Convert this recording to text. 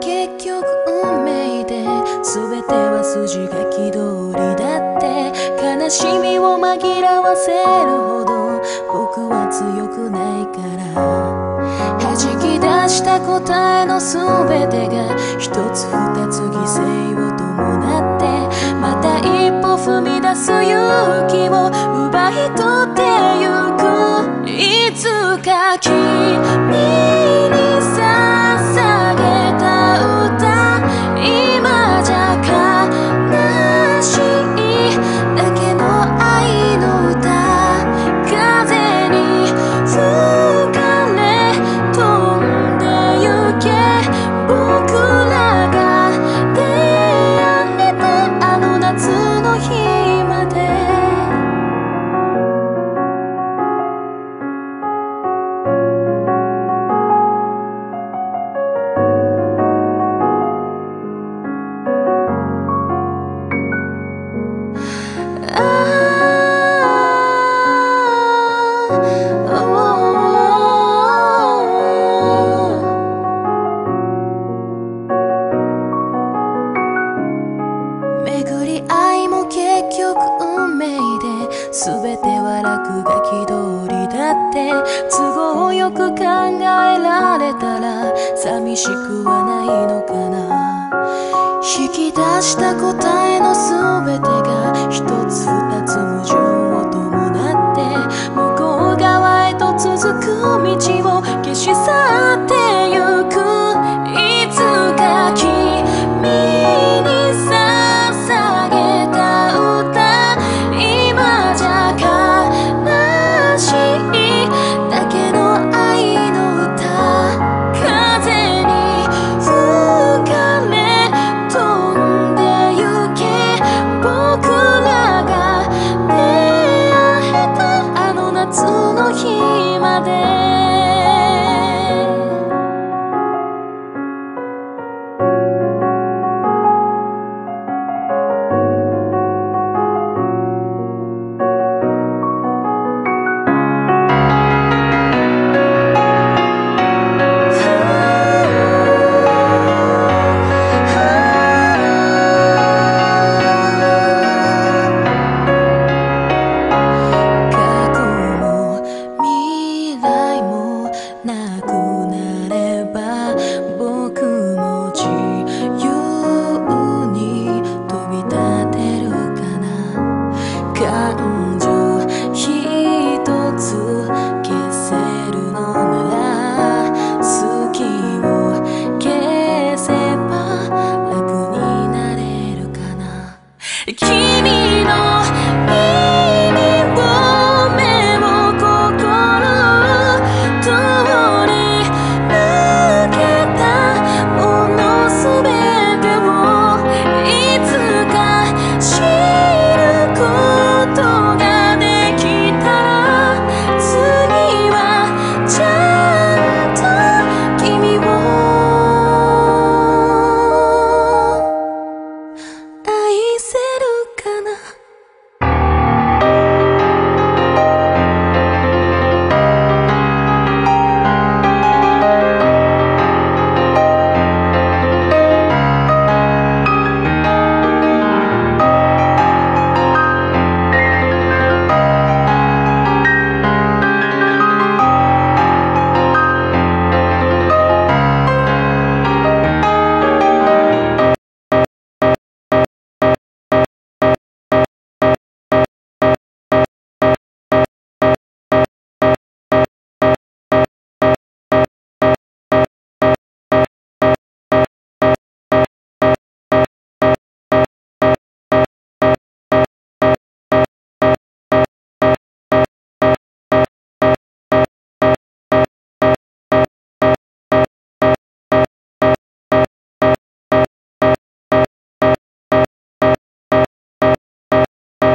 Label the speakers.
Speaker 1: 結局運命で全ては筋書き通りだって悲しみを紛らわせるほど僕は強くないから弾き出した答えの全てが一つ二つ犠牲を伴ってまた一歩踏み出す勇気を奪い取ってゆく。いつか君よく運命で全ては落書き通りだって都合よく考えられたら寂しくはないのかな。引き出した答えの全てが一つ